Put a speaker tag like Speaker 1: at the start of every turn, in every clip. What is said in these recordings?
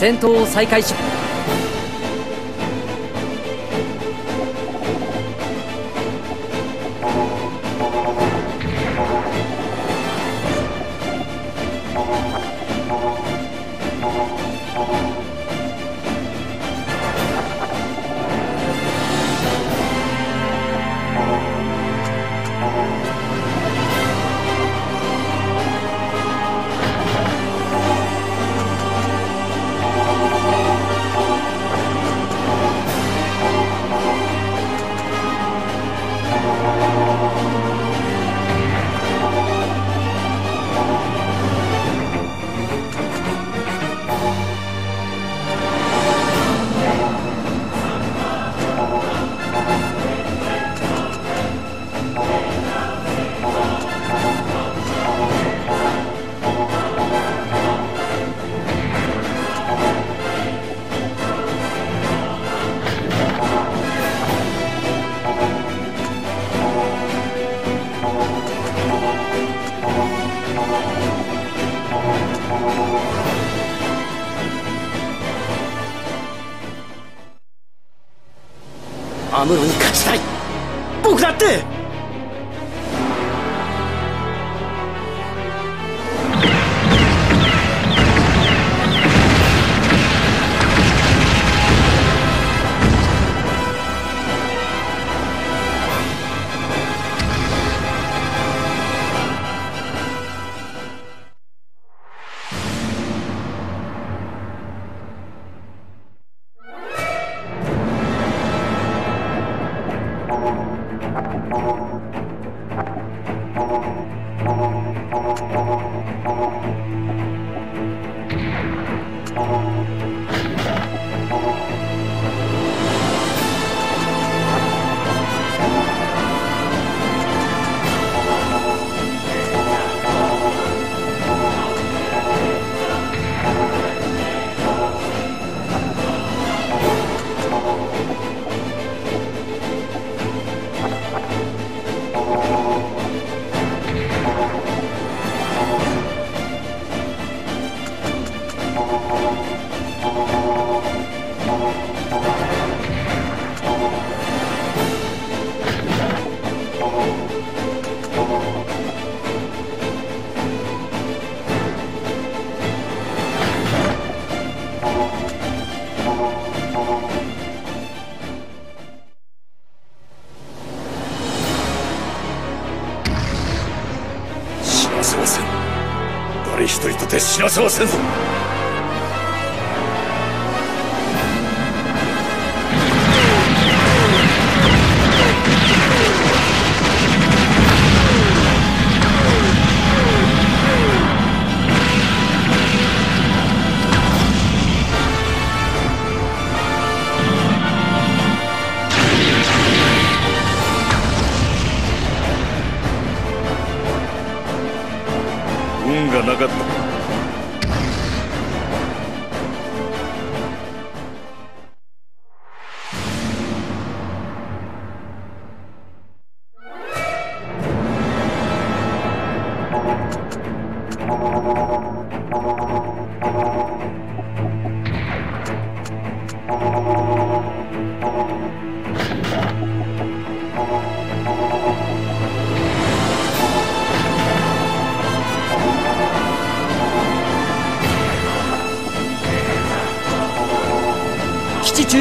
Speaker 1: 戦闘を再開しアムロに勝ちたい。僕だって。
Speaker 2: 誰一人とて死なせませんぞ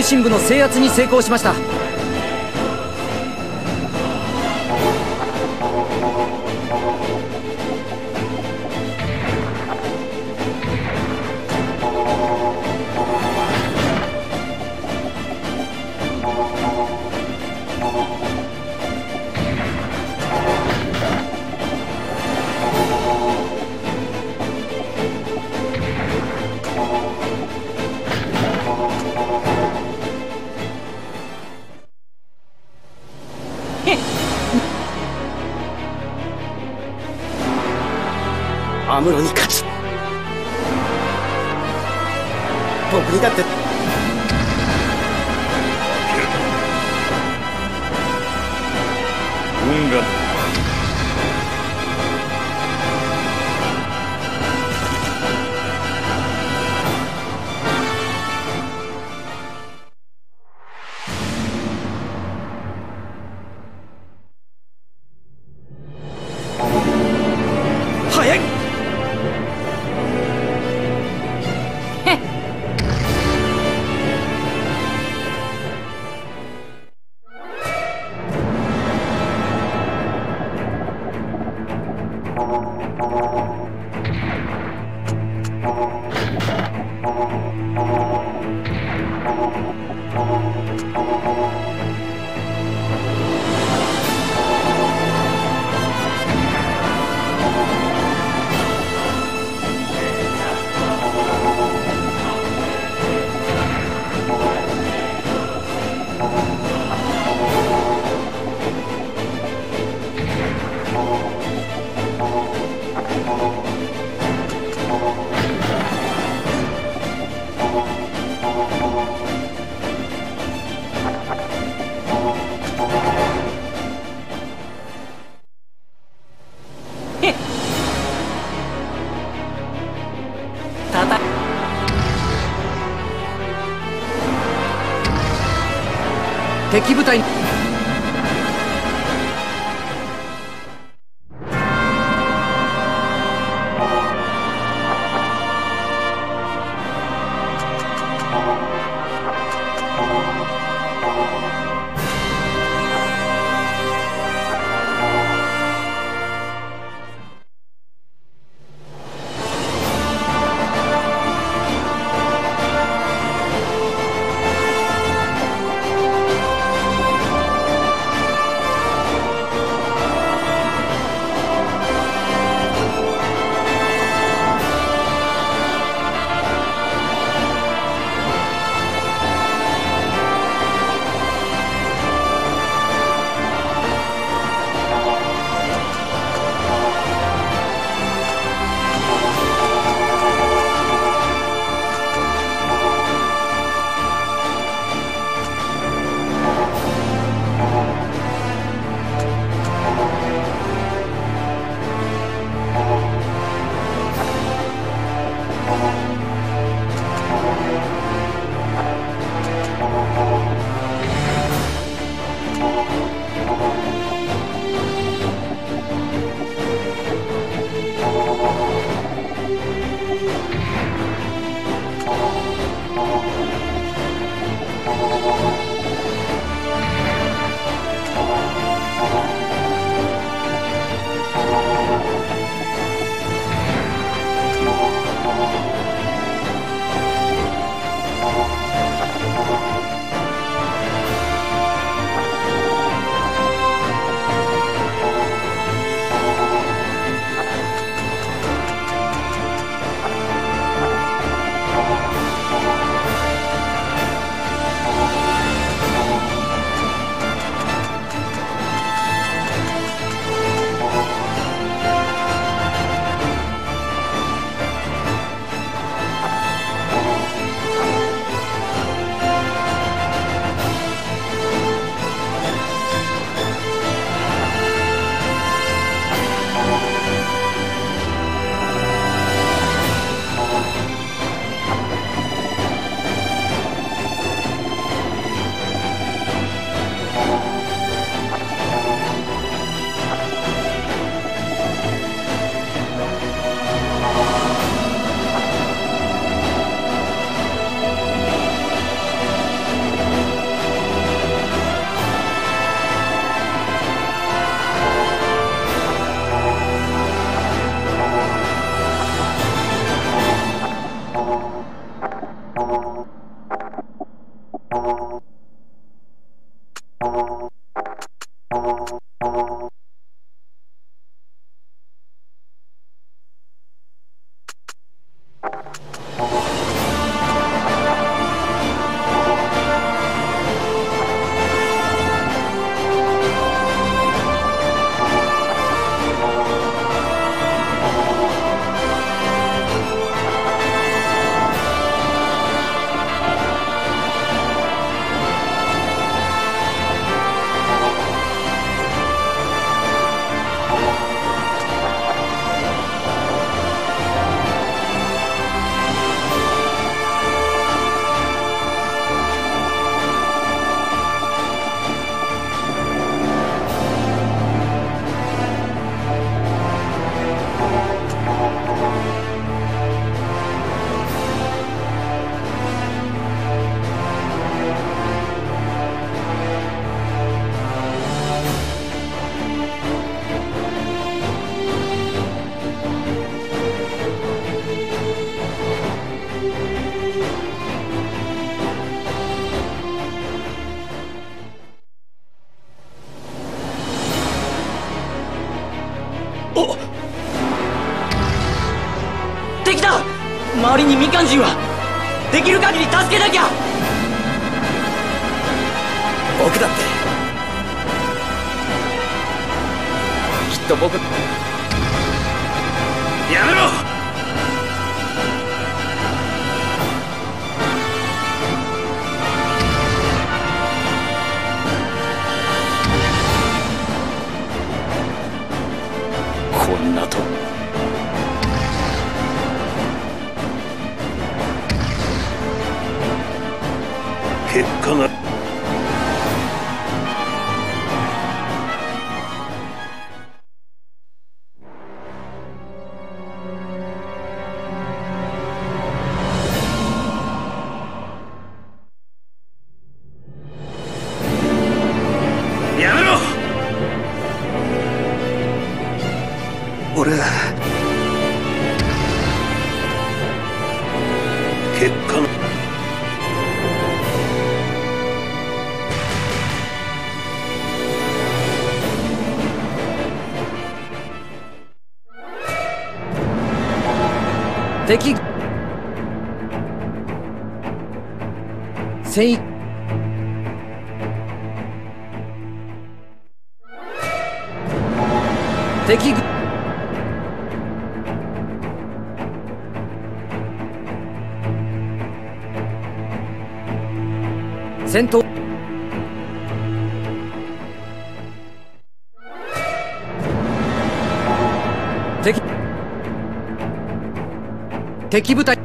Speaker 1: 心部の制圧に成功しました。アムロに勝つ。僕にだって。
Speaker 2: 運が。
Speaker 1: 敵部隊
Speaker 3: 敵だ周りに民間人はできる限り助けなきゃ。
Speaker 4: 僕だって。きっと僕。やめろ。結果が
Speaker 3: 敵。聖敵。軍戦闘。敵。敵部隊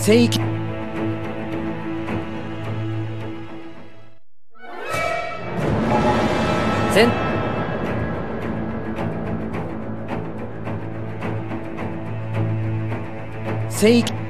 Speaker 3: 聖域。全。聖域。